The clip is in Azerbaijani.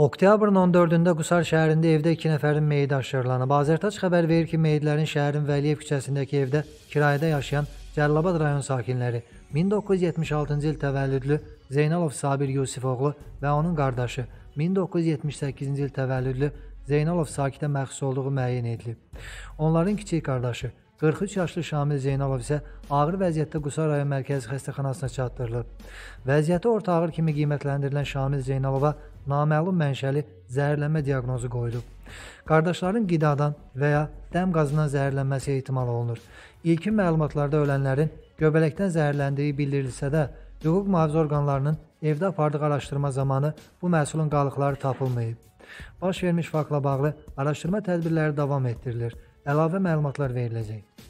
Oktyabrın 14-də Qusar şəhərində evdə 2 nəfərin meyidi aşkarlanıb. Azərtac xəbər verir ki, meyidlərin şəhərin Vəliyev küçəsindəki evdə kirayədə yaşayan Cəlilabad rayon sakinləri 1976-cı il təvəllüdlü Zeynalov Sabir Yusifoğlu və onun qardaşı 1978-ci il təvəllüdlü Zeynalov Sakitə məxsus olduğu müəyyən edilib. Onların kiçik qardaşı 43 yaşlı Şamil Zeynalov isə ağır vəziyyətdə Qusar rayon mərkəzi xəstəxanasına çatdırılıb. Vəziyyəti orta ağır kimi qiymətləndirilən Şamil Zeynalova naməlum mənşəli zəhərlənmə diaqnozu qoyulub. Qardaşların qidadan və ya dəm qazından zəhərlənməsi ehtimal olunur. İlkin məlumatlarda ölənlərin göbələkdən zəhərləndiyi bildirilsə də, hüquq mühafizə orqanlarının evdə apardığı araşdırma zamanı bu məhsulun qalıqları tapılmayıb. Baş vermiş faktla bağlı araşdırma tədbirləri davam etdirilir. Əlavə məlumatlar veriləcək.